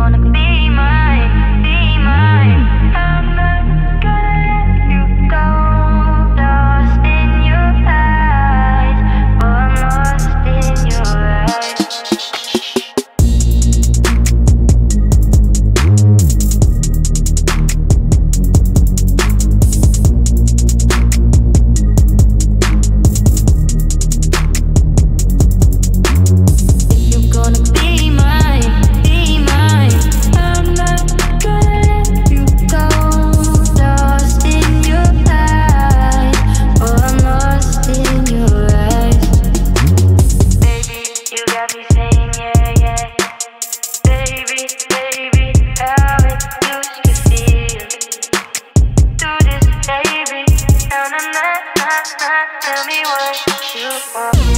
gonna go Tell me what you want.